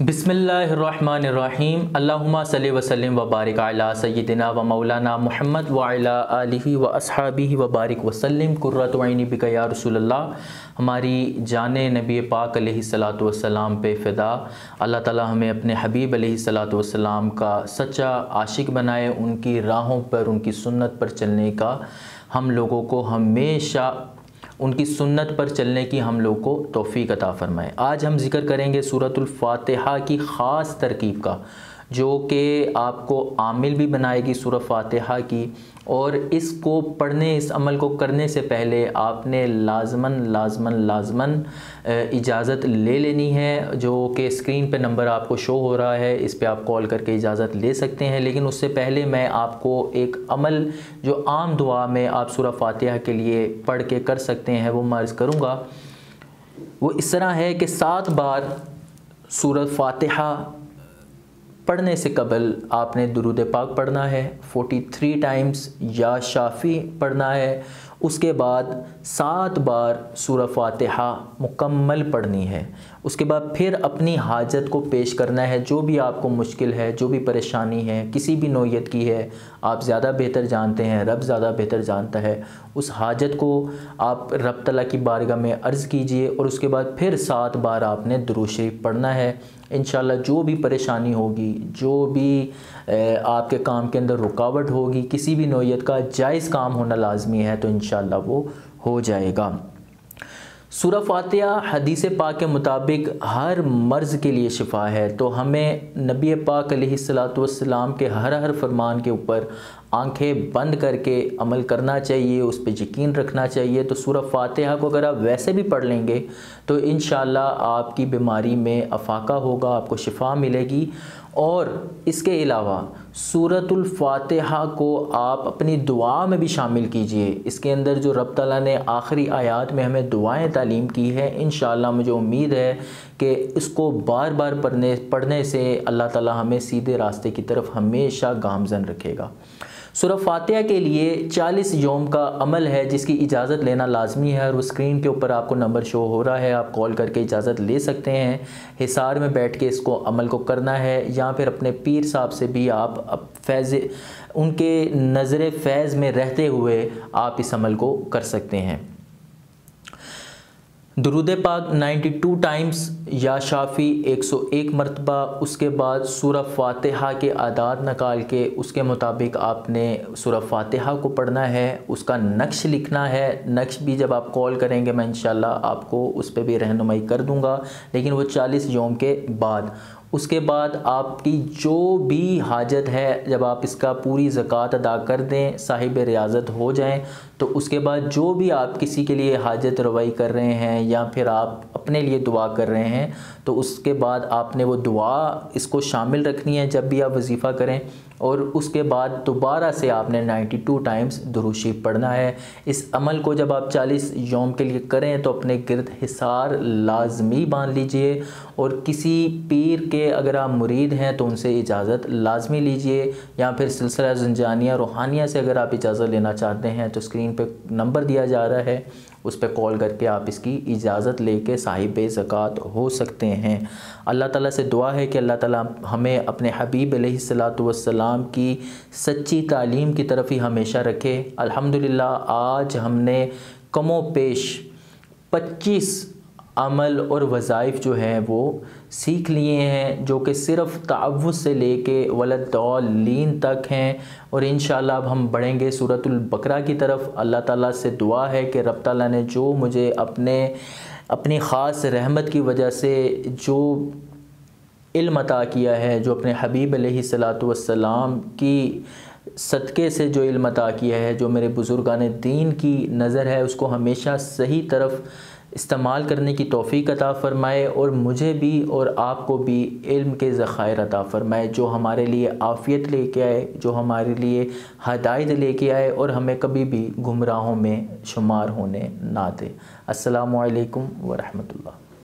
बिसमीम अल्लाहुम्मा सल्लि वसल्लिम व बारिक अला सय्यिदिना व मौलाना मुहम्मद व अला आलिहि व अस्हाबिहि व बारिक वसल्लिम। कुर्रत बिक या हमारी जान नबी पाक अलैहिस्सलातु वस्सलाम पे फ़िदा। अल्लाह ताला हमें अपने हबीब अलैहिस्सलातु वस्सलाम का सच्चा आशिक बनाए, उनकी राहों पर, उनकी सुन्नत पर चलने का। हम लोगों को हमेशा उनकी सुन्नत पर चलने की हम लोग को तोफ़ी अता फ़रमाएँ। आज हम ज़िक्र करेंगे सूरतुल्फ़ातिहा की ख़ास तरकीब का। जो कि आपको आमिल भी बनाएगी सूरत फातिहा की। और इसको पढ़ने, इस अमल को करने से पहले आपने लाजमन लाजमन लाजमन इजाज़त ले लेनी है, जो कि स्क्रीन पे नंबर आपको शो हो रहा है, इस पर आप कॉल करके इजाज़त ले सकते हैं। लेकिन उससे पहले मैं आपको एक अमल, जो आम दुआ में आप सूरह फातिहा के लिए पढ़ के कर सकते हैं, वो मर्ज़ करूँगा। वो इस तरह है कि सात बार सूरत फातिहा पढ़ने से कबल आपने दुरुद पाक पढ़ना है 43 टाइम्स या शाफ़ी पढ़ना है उसके बाद सात बार सूर फातिहा मुकम्मल पढ़नी है। उसके बाद फिर अपनी हाजत को पेश करना है। जो भी आपको मुश्किल है, जो भी परेशानी है, किसी भी नोयत की है, आप ज़्यादा बेहतर जानते हैं, रब ज़्यादा बेहतर जानता है। उस हाजत को आप रब तला की बारगाह में अर्ज़ कीजिए और उसके बाद फिर सात बार आपने शरीफ पढ़ना है। इन जो भी परेशानी होगी, जो भी आपके काम के अंदर रुकावट होगी, किसी भी नोयत का जायज़ काम होना लाजमी है तो इन वो हो जाएगा। सूरह फातिहा हदीस पाक के मुताबिक हर मर्ज़ के लिए शिफा है। तो हमें नबी पाक सलाम के हर हर फरमान के ऊपर आँखें बंद करके अमल करना चाहिए, उस पर यकीन रखना चाहिए। तो सूरह फातिहा को अगर आप वैसे भी पढ़ लेंगे तो इन आपकी बीमारी में अफाका होगा, आपको शिफा मिलेगी। और इसके अलावा सूरतुल फातिहा को आप अपनी दुआ में भी शामिल कीजिए। इसके अंदर जो रब तला ने आखिरी आयात में हमें दुआएँ तालीम की है इन मुझे उम्मीद है कि इसको बार बार पढ़ने पढ़ने से अल्लाह ताला हमें सीधे रास्ते की तरफ़ हमेशा गामजन रखेगा। सुर फातिहा के लिए 40 योम का अमल है, जिसकी इजाज़त लेना लाजमी है और वो स्क्रीन के ऊपर आपको नंबर शो हो रहा है। आप कॉल करके इजाज़त ले सकते हैं। हिसार में बैठ के इसको अमल को करना है या फिर अपने पीर साहब से भी आप फैज़, उनके नज़र फैज़ में रहते हुए आप इस अमल को कर सकते हैं। दरुद पाक 92 टाइम्स या शाफ़ी 101 मरतबा, उसके बाद सूरह फातिहा के आदात निकाल के उसके मुताबिक आपने सूरह फातिहा को पढ़ना है, उसका नक्श लिखना है। नक्श भी जब आप कॉल करेंगे, मैं इंशाल्लाह आपको उस पर भी रहनुमाई कर दूँगा, लेकिन वो 40 योम के बाद। उसके बाद आपकी जो भी हाजत है, जब आप इसका पूरी ज़क़़त अदा कर दें, साहिब रियाजत हो जाएँ तो उसके बाद जो भी आप किसी के लिए हाजत रवाई कर रहे हैं या फिर आप अपने लिए दुआ कर रहे हैं तो उसके बाद आपने वो दुआ इसको शामिल रखनी है जब भी आप वजीफ़ा करें। और उसके बाद दोबारा से आपने 92 टाइम्स दुरुशी पढ़ना है। इस अमल को जब आप 40 योम के लिए करें तो अपने गिरद हिसार लाजमी बाँध लीजिए और किसी पीर के अगर आप मुरीद हैं तो उनसे इजाज़त लाजमी लीजिए। या फिर सिलसिला जंजानिया, रूहानिया से अगर आप इजाज़त लेना चाहते हैं तो स्क्रीन पर नंबर दिया जा रहा है। उस पर कॉल करके आप इसकी इजाज़त लेके साहिब ज़क़़त हो सकते हैं। अल्लाह ताला से दुआ है कि अल्लाह ताला हमें अपने हबीब सलाम की सच्ची तालीम की तरफ़ ही हमेशा रखे। अल्हम्दुलिल्लाह, आज हमने कमो पेश 25 अमल और वज़ाइफ जो हैं वो सीख लिए हैं, जो कि सिर्फ़ ताव से लेके वलदौलीन तक हैं। और इन अब हम बढ़ेंगे सूरतुल्बकरा की तरफ़। अल्लाह ताला से दुआ है कि रब ताला ने जो मुझे अपने, अपनी ख़ास रहमत की वजह से जो इल्म अता किया है, जो अपने हबीब सलाम की सदक़े से जो इल्म अता किया है, जो मेरे बुज़ुर्गान दीन की नज़र है, उसको हमेशा सही तरफ़ इस्तेमाल करने की तोफ़ी अता फ़रमाए और मुझे भी और आपको भी इल्म के ज़ख़ायर अता फ़रमाए, जो हमारे लिए आफ़ियत लेके आए, जो हमारे लिए हदायत लेके आए और हमें कभी भी गुमराहों में शुमार होने ना दे। असलकम वरहमल्ला